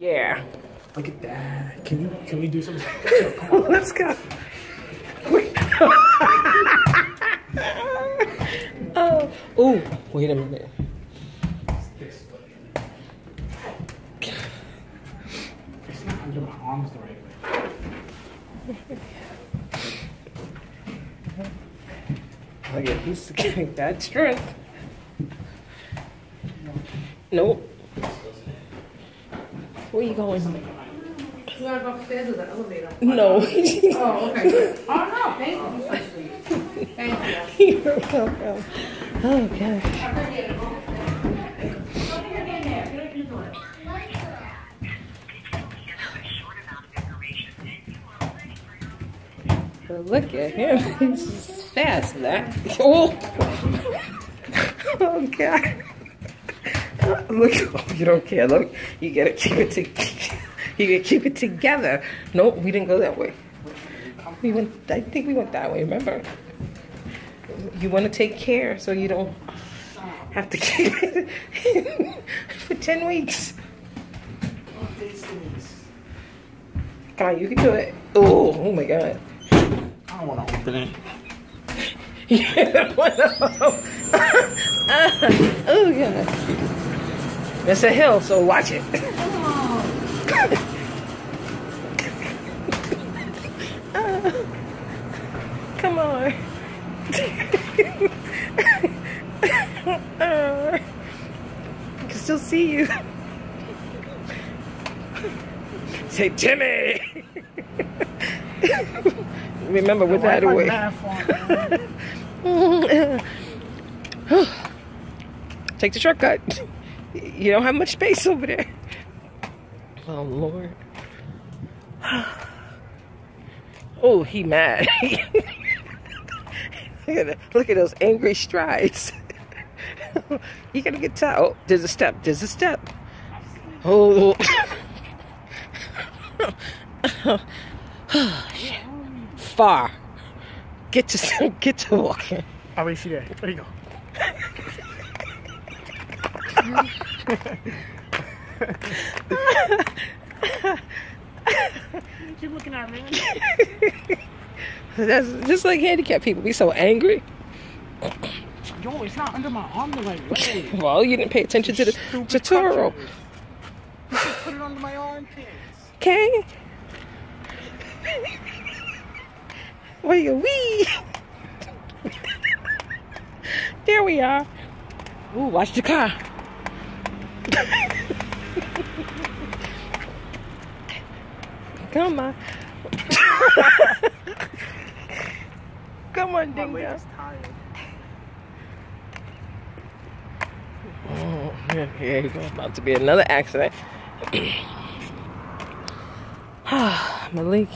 Yeah. Look at that. Can you can we do something? Let's go. oh. Ooh, wait a minute. It's not under my arms the right way. I get used getting that strength. Nope. Where are you going? You gotta go upstairs to the elevator. No. Oh, okay. Oh, no, thank you. You're so sweet. Thank you. You're welcome. Oh, gosh. But look at him. He's fast, that. Oh. oh, God. Look, oh, you don't care. Look, you gotta keep it together. You gotta keep it together. Nope, we didn't go that way. We went, I think we went that way, remember? You want to take care so you don't have to keep it for 10 weeks. Come on, you can do it. Oh, oh my God. I don't want to open it. Yeah, oh, God. It's a hill, so watch it. Come on. I can still see you. Say Timmy. Remember with that away. Take the shortcut. You don't have much space over there. Oh Lord. Oh, he mad. look, at that. look at those angry strides. you gotta get tired. Oh, there's a step. There's a step. Oh. Far. Get to get to walking. Oh, wait, see there. Where'd go? You looking at, man? That's just like handicapped people be so angry. Yo, it's not under my arm the right way. Well, you didn't pay attention to the Stupid tutorial. put it under my armpits. Okay. Where you wee? there we are. Ooh, watch the car. Come on. Come on, Ding leg Dong. tired. Oh, yeah, here you go. About to be another accident. Ah, Malik